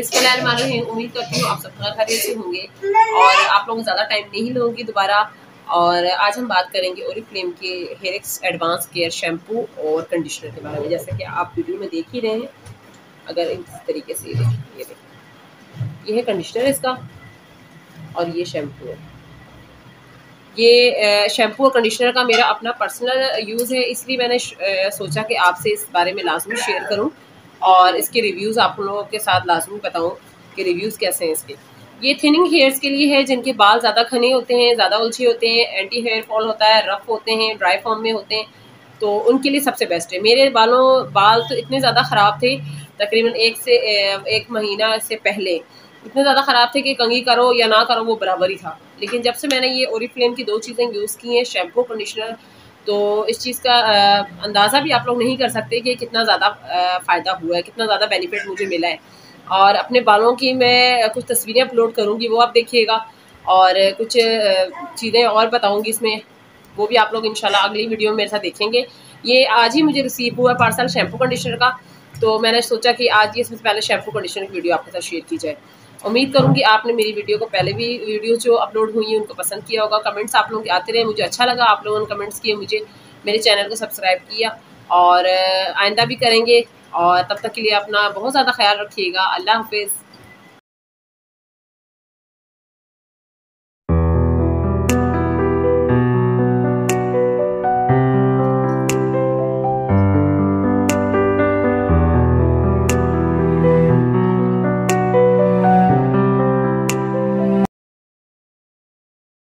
उम्मीद करती हूँ आप सब खैरियत से होंगे। और आप लोगों ज़्यादा टाइम नहीं लूँगी दोबारा। और आज हम बात करेंगे ओरी फ्लेम के हेयरक्स एडवांस केयर शैम्पू और कंडीशनर के बारे में। जैसे कि आप वीडियो में देख ही रहे हैं। अगर इस तरीके से ये ये है कंडीशनर इसका और ये शैम्पू है। ये शैम्पू और कंडीशनर का मेरा अपना पर्सनल यूज़ है, इसलिए मैंने सोचा कि आपसे इस बारे में लाजमी शेयर करूँ। और इसके रिव्यूज़ आप लोगों के साथ लाजमी बताऊँ कि रिव्यूज़ कैसे हैं इसके। ये थिनिंग हेयर्स के लिए है, जिनके बाल ज़्यादा घने होते हैं, ज़्यादा उलझे होते हैं एंटी हेयर फॉल होता है रफ होते हैं ड्राई फॉर्म में होते हैं तो उनके लिए सबसे बेस्ट है। मेरे बालों, बाल तो इतने ज़्यादा ख़राब थे, तकरीबन एक से एक महीना से पहले इतने ज़्यादा ख़राब थे कि कंगी करो या ना करो वो बराबर ही था। लेकिन जब से मैंने ये ओरी फ्लेम की दो चीज़ें यूज़ की हैं शैम्पू कंडीशनर तो इस चीज़ का अंदाज़ा भी आप लोग नहीं कर सकते कि कितना ज़्यादा फ़ायदा हुआ है, कितना ज़्यादा बेनिफिट मुझे मिला है। और अपने बालों की मैं कुछ तस्वीरें अपलोड करूँगी, वो आप देखिएगा। और कुछ चीज़ें और बताऊँगी इसमें, वो भी आप लोग इंशाल्लाह अगली वीडियो में मेरे साथ देखेंगे। ये आज ही मुझे रिसीव हुआ पार्सल शैम्पू कंडीशनर का। तो मैंने सोचा कि आज ये सबसे पहले शैम्पू कंडीशनर की वीडियो आपके साथ शेयर की जाए। उम्मीद करूँगी आपने मेरी वीडियो को पहले भी वीडियो जो अपलोड हुई है, उनको पसंद किया होगा। कमेंट्स आप लोगों के आते रहे, मुझे अच्छा लगा, आप लोगों ने कमेंट्स किए, मुझे, मेरे चैनल को सब्सक्राइब किया। और, आइंदा भी करेंगे, और तब तक के लिए अपना बहुत ज़्यादा ख्याल रखिएगा। अल्लाह हाफिज़।